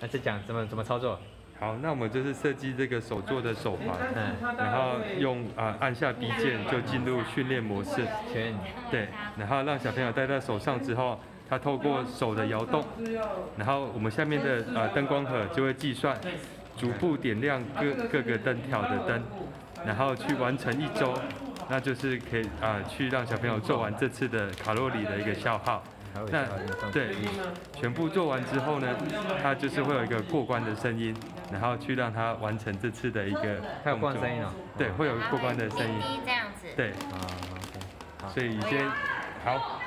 那再讲怎么怎么操作？好，那我们就是设计这个手做的手环，嗯，然后用啊、按下 B 键就进入训练模式，全对，然后让小朋友戴在手上之后，他透过手的摇动，然后我们下面的呃灯光盒就会计算，逐步点亮各各个灯条的灯，然后去完成一周，那就是可以啊、去让小朋友做完这次的卡路里的一个消耗。那对，全部做完之后呢，它就是会有一个过关的声音，然后去让他完成这次的一个还有过关声音哦。对，会有过关的声音，这样子。对，啊，OK，好。所以先好，